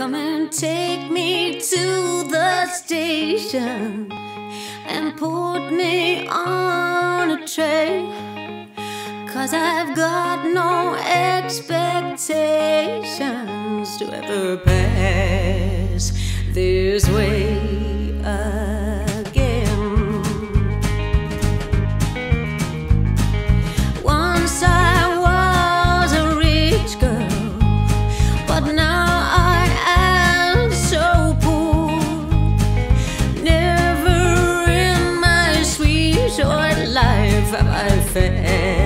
Come and take me to the station and put me on a train. Cause I've got no expectations to ever pass this way. Uh, Verweise.